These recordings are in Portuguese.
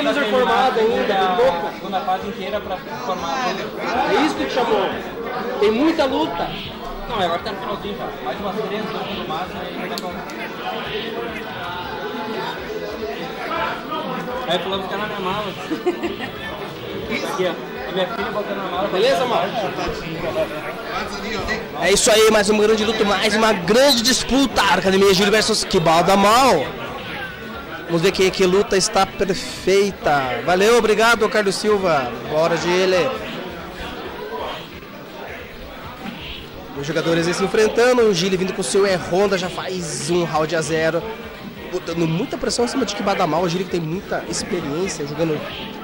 tem loser formado ainda, a louco. segunda fase inteira pra formar. É isso que te chamou. Tem muita luta. Não, agora tá no finalzinho já. Mais umas três lutas no máximo aí dá pra... Aí fulano fica na minha mala. Aqui, ó. Beleza, mano? É isso aí, mais uma grande luta, mais uma grande disputa. Academia Júlio versus Kibalda Mal. Vamos ver que, que luta está perfeita. Valeu, obrigado, Carlos Silva. Bora de ele. Os jogadores se enfrentando. O Gili vindo com o seu é Honda, já faz um round a zero. Botando muita pressão em cima de Kibadamal. O Gili que tem muita experiência jogando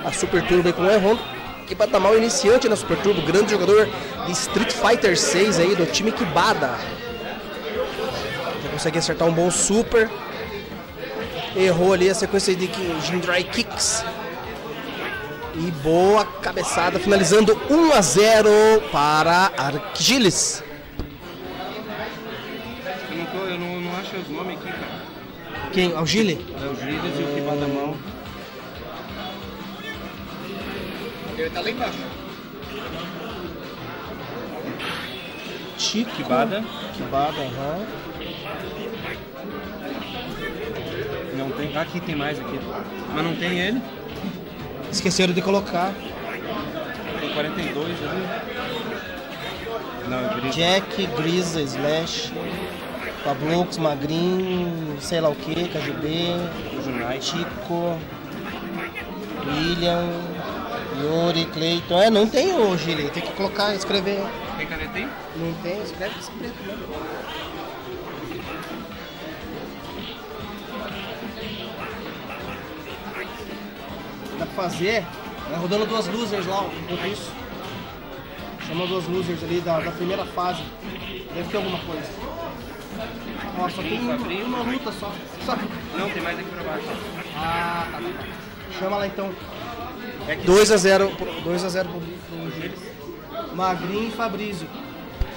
a Super Turbo com o é Honda. Kibadamal iniciante na Super Turbo, grande jogador de Street Fighter 6 aí do time Kibada. Já consegue acertar um bom super. Errou ali a sequência de Jindrai Kicks. E boa cabeçada, finalizando 1 a 0 para Arquigiles. Eu não, tô, eu não, não acho os nomes aqui, cara. Quem? Algile? É o Gilles e o Kibá da mão. Ele tá lá embaixo. Chico. Kibada. Kibada, aham. Não Aqui tem mais aqui. Mas não tem ele. Esqueceram de colocar. Tem 42 ali. Não, é. Jack, Grisa, Slash, Pablux, Magrin, sei lá o que, KGB, Junai. Chico, William, Yuri, Clayton. É, não tem hoje, ele tem que colocar, escrever. Tem caneta aí? Não tem, escreve preto fazer, vai rodando duas losers lá, enquanto isso. Chama duas losers ali da, da primeira fase. Deve ter alguma coisa. Ó, só tem uma, luta só. só. Não, tem mais aqui pra baixo. Ah, tá, tá, tá. Chama lá então. É que 2 a 0 2 a 0 pro, pro. Magrinho e Fabrício.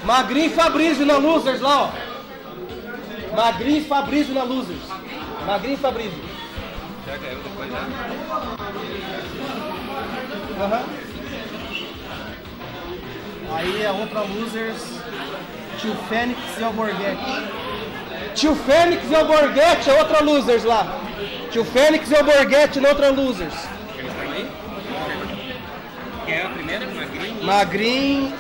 Magrinho e Fabrício na Losers lá, ó. Magrinho e Fabrício na Losers. Magrinho e Fabrício. já caiu depois já. Aham. Aí a outra Losers. Tio Fênix e Alborguete. Tio Fênix e Alborguete, a outra Losers lá. Tio Fênix e Alborguete na outra Losers. É a primeira? Magrinho? Magrin,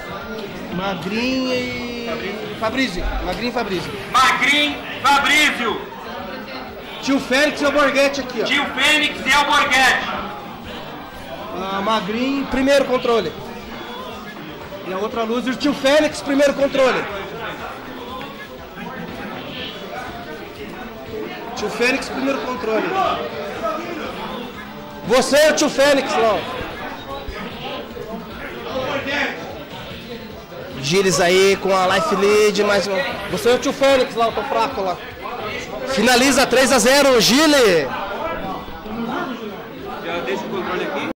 Magrin e Fabrício. Magrin e Fabrício. Magrin Fabrício, Tio Félix e o Borghetti aqui, ó. Tio Fênix e Alborguete. Ah, Magrin, primeiro controle. E a outra luz, o tio Félix, primeiro controle. Tio Félix, primeiro controle. Você é o tio Félix, lá. Gires aí com a life lead, mais um. Você é o tio Félix lá, eu tô fraco lá. Finaliza 3 a 0 Gile. Já deixa o controle aqui.